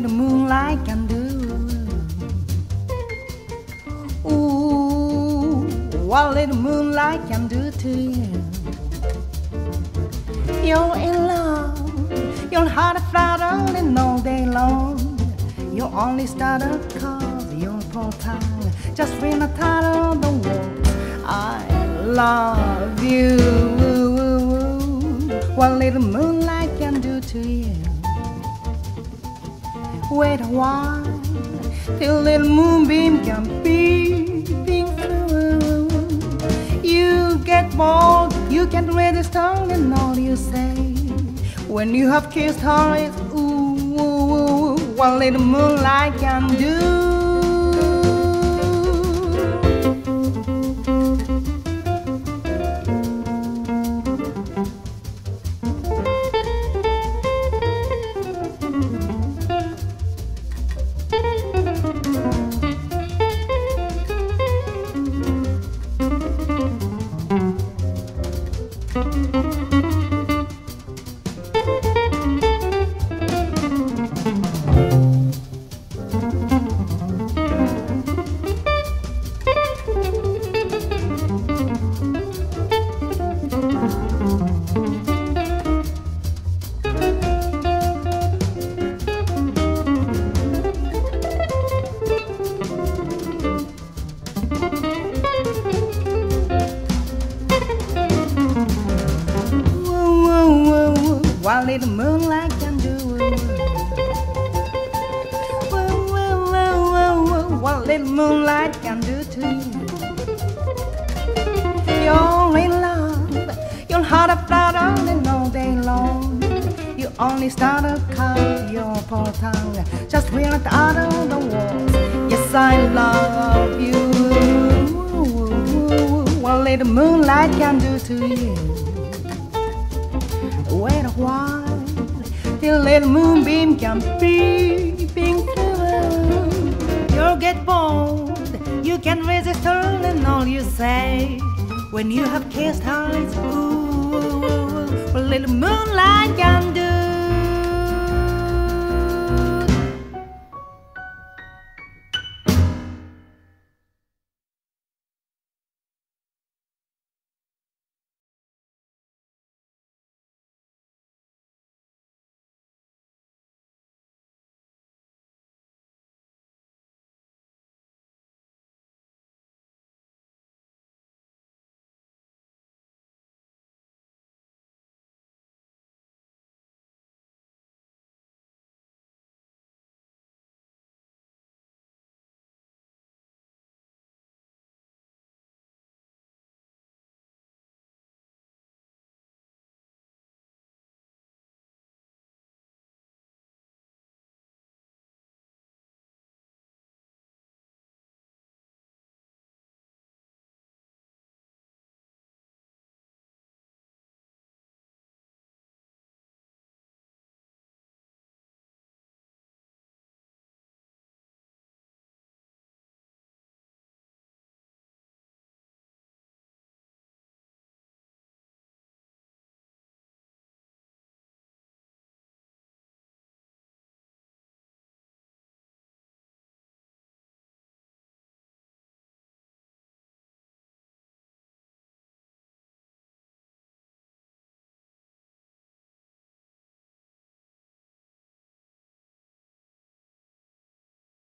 little moonlight can do. Ooh, what little moonlight can do to you. You're in love, your heart is fluttering all day long. You only start up cause you're poor time. Just read the title of the world. I love you. What little moonlight can do to you. Wait a while till little moonbeam can peeping through. You get bored, you get ready, strong in all you say. When you have kissed her, it's ooh, ooh, ooh, what little moonlight can do. thank you Little moonlight can do. Whoa, whoa, whoa, whoa, whoa, what little moonlight can do to you. You're in love, your heart is fluttering all day long. You only start a call your poor tongue, just read it out of the walls. Yes, I love you. What little moonlight can do to you wait a while till little moonbeam can peeping through. You'll get bored, you can resist her and all you say. When you have kissed her, it's ooh, ooh, little moonlight can do.